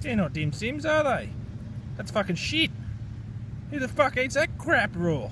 They're not dim sims, are they? That's fucking shit. Who the fuck eats that crap raw?